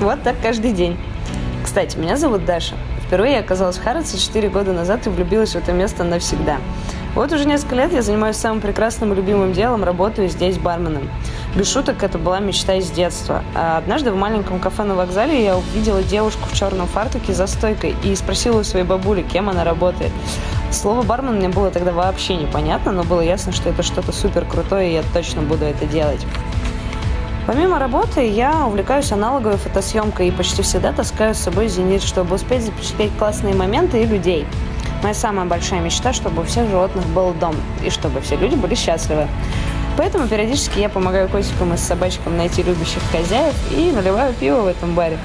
Вот так каждый день. Кстати, меня зовут Даша. Впервые я оказалась в Харатсе 4 года назад и влюбилась в это место навсегда. Вот уже несколько лет я занимаюсь самым прекрасным и любимым делом, работаю здесь барменом. Без шуток, это была мечта из детства. А однажды в маленьком кафе на вокзале я увидела девушку в черном фартуке за стойкой и спросила у своей бабули, кем она работает. Слово бармен мне было тогда вообще непонятно, но было ясно, что это что-то супер крутое, и я точно буду это делать. Помимо работы, я увлекаюсь аналоговой фотосъемкой и почти всегда таскаю с собой зенит, чтобы успеть запечатлеть классные моменты и людей. Моя самая большая мечта, чтобы у всех животных был дом, и чтобы все люди были счастливы. Поэтому периодически я помогаю котикам и собачкам найти любящих хозяев и наливаю пиво в этом баре.